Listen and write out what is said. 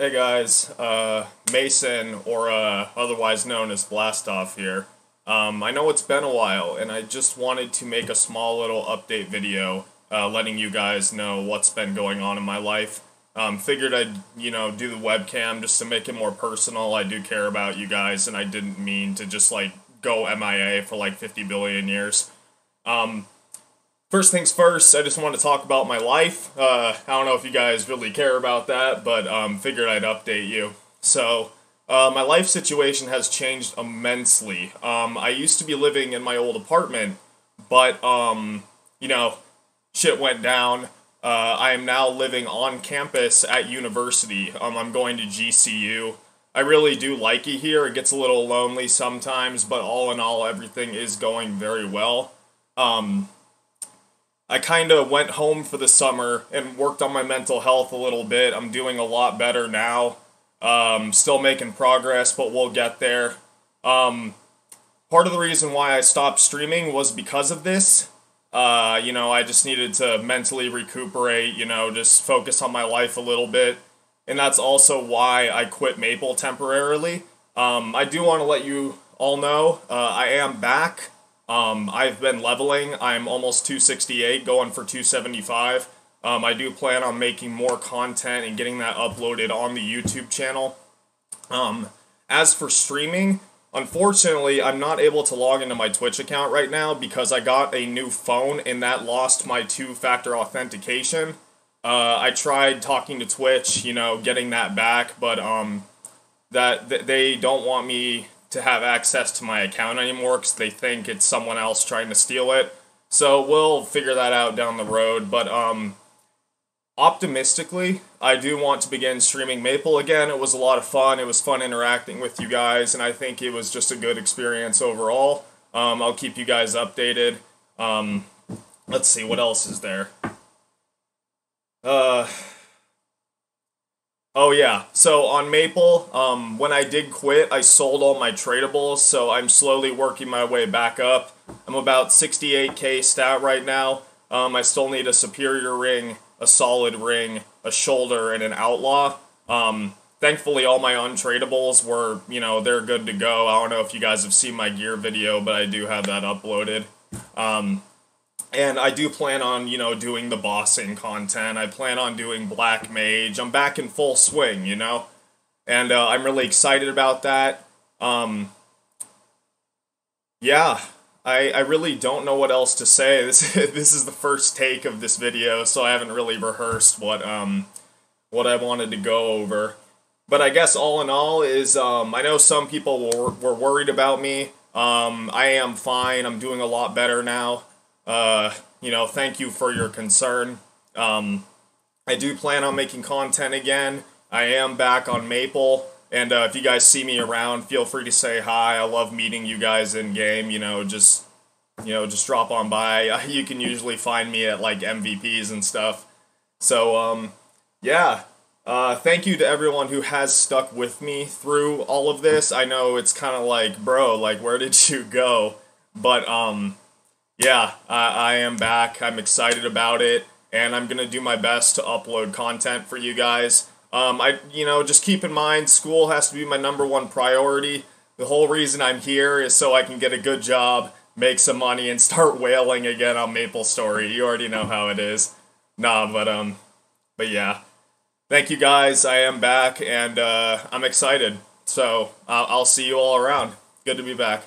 Hey guys, uh, Mason, or uh, otherwise known as Blastoff here. Um, I know it's been a while, and I just wanted to make a small little update video, uh, letting you guys know what's been going on in my life. Um, figured I'd, you know, do the webcam just to make it more personal. I do care about you guys, and I didn't mean to just, like, go MIA for, like, 50 billion years. Um, First things first, I just want to talk about my life. Uh, I don't know if you guys really care about that, but um, figured I'd update you. So, uh, my life situation has changed immensely. Um, I used to be living in my old apartment, but, um, you know, shit went down. Uh, I am now living on campus at university. Um, I'm going to GCU. I really do like it here. It gets a little lonely sometimes, but all in all, everything is going very well. Um, I kind of went home for the summer and worked on my mental health a little bit. I'm doing a lot better now. Um, still making progress, but we'll get there. Um, part of the reason why I stopped streaming was because of this. Uh, you know, I just needed to mentally recuperate, you know, just focus on my life a little bit. And that's also why I quit Maple temporarily. Um, I do want to let you all know uh, I am back. Um, I've been leveling. I'm almost 268, going for 275. Um, I do plan on making more content and getting that uploaded on the YouTube channel. Um, as for streaming, unfortunately, I'm not able to log into my Twitch account right now because I got a new phone and that lost my two factor authentication. Uh, I tried talking to Twitch, you know, getting that back, but um, that th- they don't want me to have access to my account anymore because they think it's someone else trying to steal it. So we'll figure that out down the road. But um, optimistically, I do want to begin streaming Maple again. It was a lot of fun. It was fun interacting with you guys, and I think it was just a good experience overall. Um, I'll keep you guys updated. Um, let's see what else is there. Uh, Oh yeah. So on Maple, um, when I did quit, I sold all my tradables, so I'm slowly working my way back up. I'm about 68k stat right now. Um, I still need a superior ring, a solid ring, a shoulder, and an outlaw. Um, thankfully, all my untradables were, you know, they're good to go. I don't know if you guys have seen my gear video, but I do have that uploaded. And I do plan on, you know, doing the bossing content. I plan on doing Black Mage. I'm back in full swing, you know, and uh, I'm really excited about that. Um, yeah, I I really don't know what else to say. This this is the first take of this video, so I haven't really rehearsed what um what I wanted to go over. But I guess all in all is um, I know some people were, were worried about me. Um, I am fine. I'm doing a lot better now. Uh, you know, thank you for your concern. Um, I do plan on making content again. I am back on Maple. And uh, if you guys see me around, feel free to say hi. I love meeting you guys in game. You know, just you know, just drop on by. You can usually find me at like MVPs and stuff. So um, yeah. Uh, thank you to everyone who has stuck with me through all of this. I know it's kind of like, bro, like where did you go? But um, yeah, I, I am back. I'm excited about it, and I'm gonna do my best to upload content for you guys. Um, I, you know, just keep in mind, school has to be my number one priority. The whole reason I'm here is so I can get a good job, make some money, and start whaling again on Maple Story. You already know how it is. Nah, but um, but yeah. Thank you guys. I am back, and uh, I'm excited. So uh, I'll see you all around. Good to be back.